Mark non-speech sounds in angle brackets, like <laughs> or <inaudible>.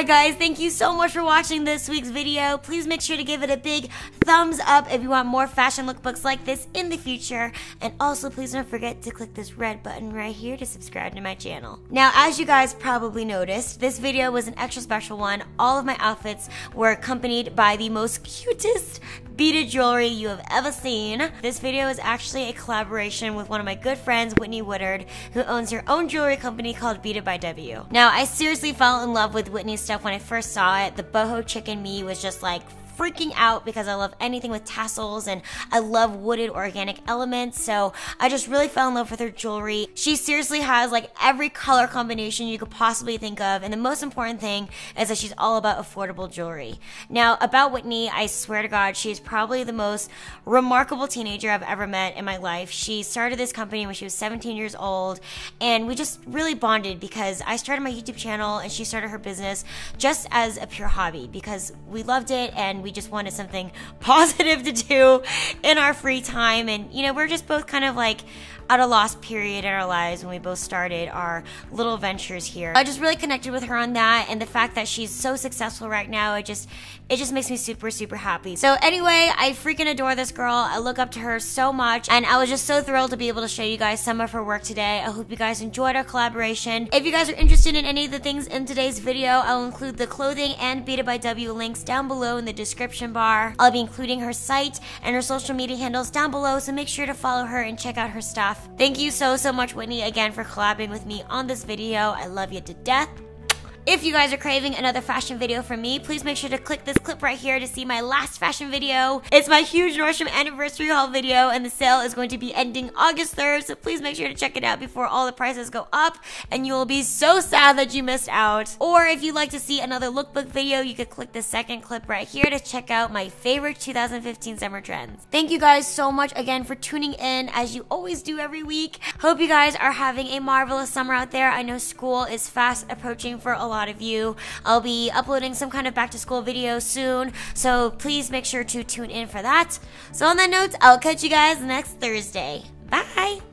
Alright guys, thank you so much for watching this week's video. Please make sure to give it a big thumbs up if you want more fashion lookbooks like this in the future. And also please don't forget to click this red button right here to subscribe to my channel. Now as you guys probably noticed, this video was an extra special one. All of my outfits were accompanied by the most cutest beaded jewelry you have ever seen. This video is actually a collaboration with one of my good friends, Whitney Woodard, who owns her own jewelry company called Beaded by W. Now I seriously fell in love with Whitney's stuff when I first saw it. The boho chicken me was just like freaking out because I love anything with tassels and I love wooded organic elements. So I just really fell in love with her jewelry. She seriously has like every color combination you could possibly think of. And the most important thing is that she's all about affordable jewelry. Now, about Whitney, I swear to God, she is probably the most remarkable teenager I've ever met in my life. She started this company when she was 17 years old and we just really bonded because I started my YouTube channel and she started her business just as a pure hobby because we loved it and we we just wanted something <laughs> positive to do in our free time. And, you know, we're just both kind of like at a lost period in our lives when we both started our little ventures here. I just really connected with her on that and the fact that she's so successful right now, it just it just makes me super super happy. So anyway, I freaking adore this girl. I look up to her so much and I was just so thrilled to be able to show you guys some of her work today. I hope you guys enjoyed our collaboration. If you guys are interested in any of the things in today's video, I'll include the clothing and Beaded by W links down below in the description bar. I'll be including her site and her social media handles down below, so make sure to follow her and check out her stuff. Thank you so, so much, Whitney, again for collabing with me on this video. I love you to death. If you guys are craving another fashion video from me, please make sure to click this clip right here to see my last fashion video. It's my huge Nordstrom anniversary haul video and the sale is going to be ending August 3rd, so please make sure to check it out before all the prices go up and you will be so sad that you missed out. Or if you'd like to see another lookbook video, you could click the second clip right here to check out my favorite 2015 summer trends. Thank you guys so much again for tuning in as you always do every week. Hope you guys are having a marvelous summer out there. I know school is fast approaching for a lot of you. I'll be uploading some kind of back to school video soon, so please make sure to tune in for that. So, on that note, I'll catch you guys next Thursday. Bye!